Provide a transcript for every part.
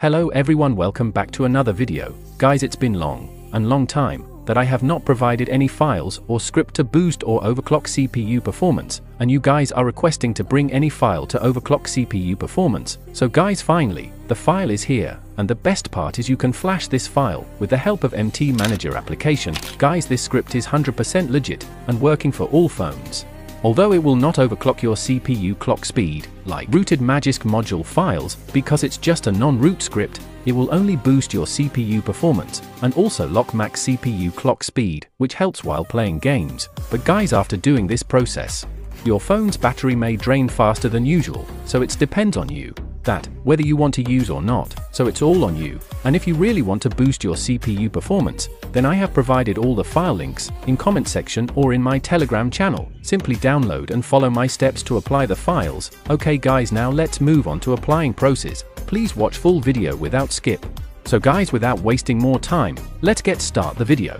Hello everyone welcome back to another video. Guys it's been long, and long time, that I have not provided any files or script to boost or overclock CPU performance, and you guys are requesting to bring any file to overclock CPU performance. So guys finally, the file is here, and the best part is you can flash this file with the help of MT Manager application. Guys this script is 100% legit and working for all phones. Although it will not overclock your CPU clock speed, like rooted Magisk module files, because it's just a non-root script, it will only boost your CPU performance, and also lock max CPU clock speed, which helps while playing games. But guys after doing this process, your phone's battery may drain faster than usual, so it depends on you that, whether you want to use or not, so it's all on you. And if you really want to boost your CPU performance, then I have provided all the file links in comment section or in my Telegram channel. Simply download and follow my steps to apply the files. Okay guys now let's move on to applying process. Please watch full video without skip. So guys without wasting more time, let's get start the video.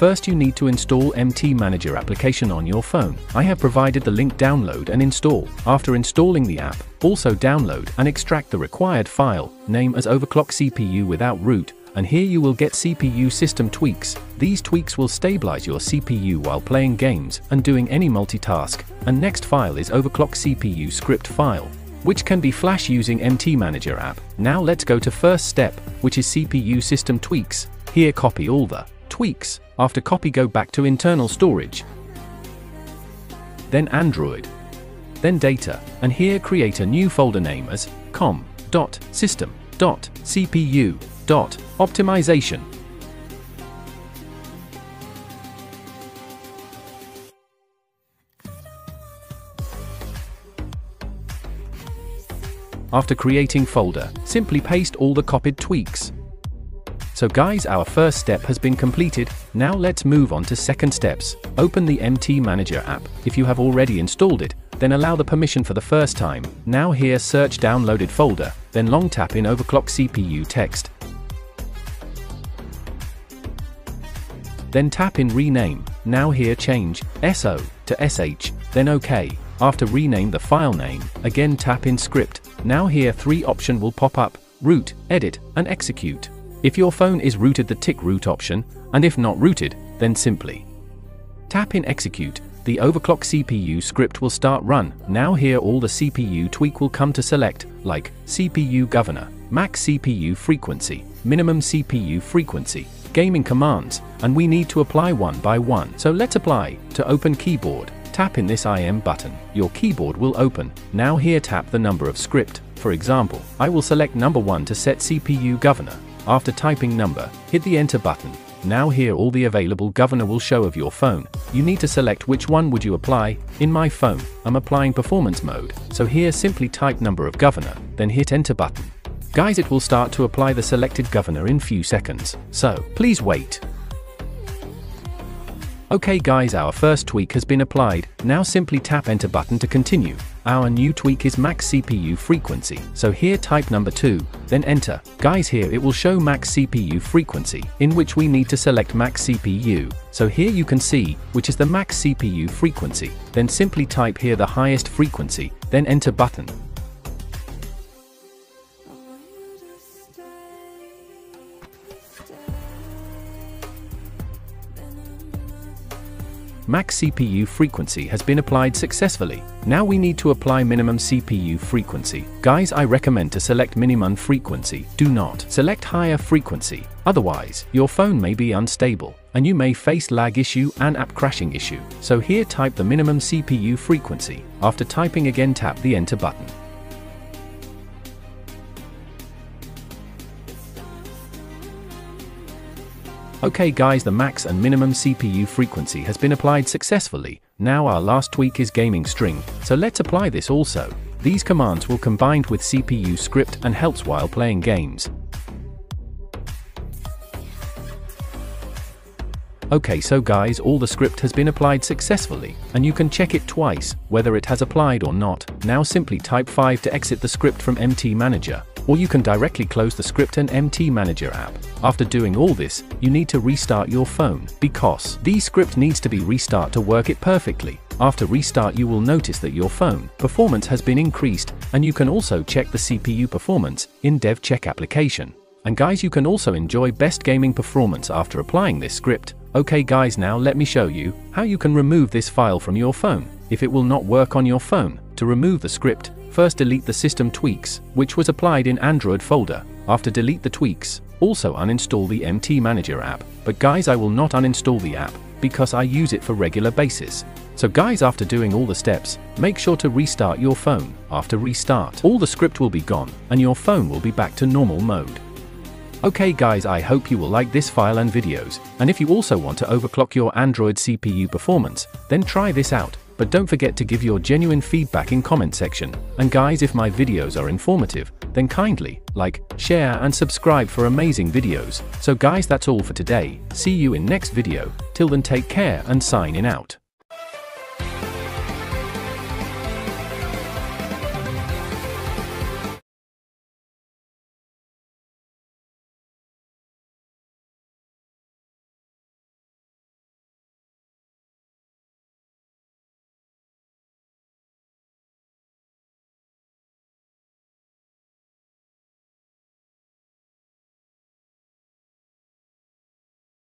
First you need to install MT Manager application on your phone. I have provided the link download and install. After installing the app, also download and extract the required file, name as overclock CPU without root, and here you will get CPU system tweaks. These tweaks will stabilize your CPU while playing games and doing any multitask. And next file is overclock CPU script file which can be flash using MT Manager app. Now let's go to first step, which is CPU system tweaks. Here copy all the tweaks. After copy go back to internal storage. Then Android. Then data, and here create a new folder name as com.system.cpu.optimization. After creating folder, simply paste all the copied tweaks. So guys our first step has been completed, now let's move on to second steps. Open the MT Manager app, if you have already installed it, then allow the permission for the first time. Now here search downloaded folder, then long tap in overclock CPU text. Then tap in rename, now here change SO to SH, then OK. After rename the file name, again tap in script, now here three option will pop up, root, edit, and execute. If your phone is rooted the tick root option, and if not rooted, then simply tap in execute, the overclock CPU script will start run. Now here all the CPU tweak will come to select, like CPU governor, max CPU frequency, minimum CPU frequency, gaming commands, and we need to apply one by one. So let's apply, to open keyboard, tap in this IM button, your keyboard will open. Now here tap the number of script, for example, I will select number 1 to set CPU governor, after typing number, hit the enter button. Now here all the available governor will show of your phone. You need to select which one would you apply. In my phone, I'm applying performance mode, so here simply type number of governor, then hit enter button. Guys it will start to apply the selected governor in few seconds, so please wait. Okay guys our first tweak has been applied, now simply tap enter button to continue. Our new tweak is max CPU frequency, so here type number 2, then enter. Guys here it will show max CPU frequency, in which we need to select max CPU. So here you can see, which is the max CPU frequency, then simply type here the highest frequency, then enter button. Max CPU frequency has been applied successfully. Now we need to apply minimum CPU frequency. Guys I recommend to select minimum frequency, do not select higher frequency, otherwise your phone may be unstable and you may face lag issue and app crashing issue. So here type the minimum CPU frequency, after typing again tap the enter button. Okay guys the max and minimum CPU frequency has been applied successfully, now our last tweak is gaming string, so let's apply this also. These commands will combined with CPU script and helps while playing games. Okay so guys all the script has been applied successfully, and you can check it twice, whether it has applied or not. Now simply type 5 to exit the script from MT Manager or you can directly close the Script and MT Manager app. After doing all this, you need to restart your phone, because the script needs to be restart to work it perfectly. After restart you will notice that your phone performance has been increased, and you can also check the CPU performance in DevCheck application. And guys you can also enjoy best gaming performance after applying this script. Okay guys now let me show you how you can remove this file from your phone. If it will not work on your phone, to remove the script, first delete the system tweaks, which was applied in Android folder. After delete the tweaks, also uninstall the MT Manager app. But guys I will not uninstall the app, because I use it for regular basis. So guys after doing all the steps, make sure to restart your phone. After restart, all the script will be gone, and your phone will be back to normal mode. Okay guys I hope you will like this file and videos, and if you also want to overclock your Android CPU performance, then try this out, but don't forget to give your genuine feedback in comment section, and guys if my videos are informative, then kindly, like, share and subscribe for amazing videos, so guys that's all for today, see you in next video, till then take care and sign in out.